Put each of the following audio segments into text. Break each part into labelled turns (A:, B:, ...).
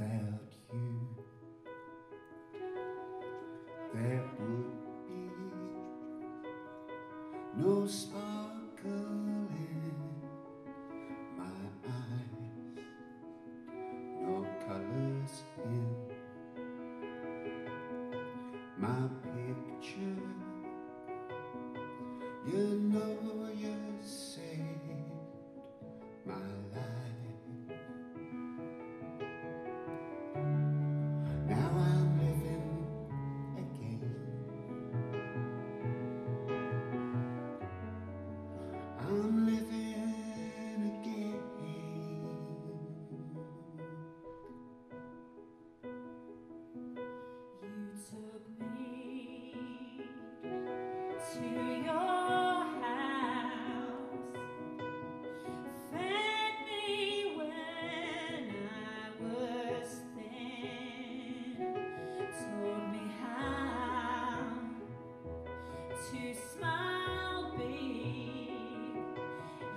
A: Without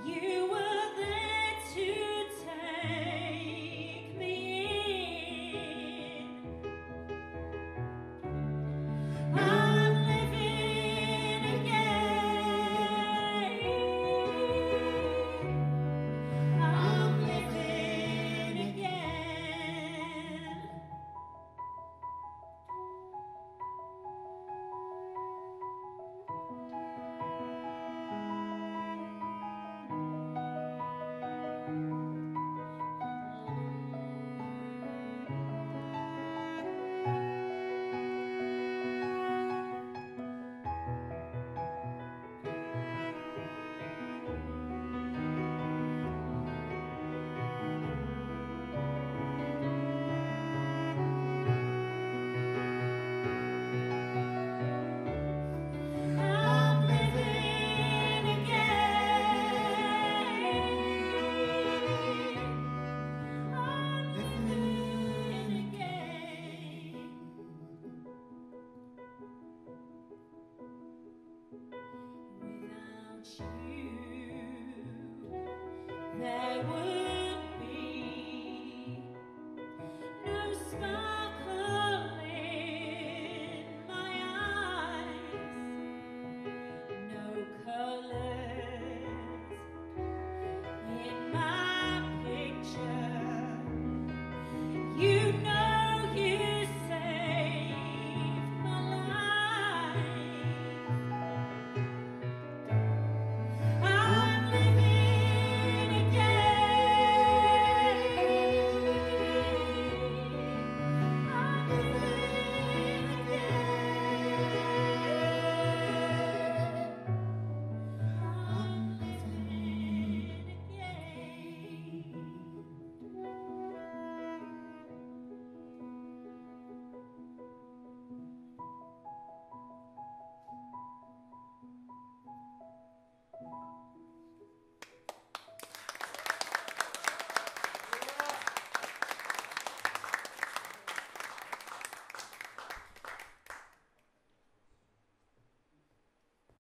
A: You there would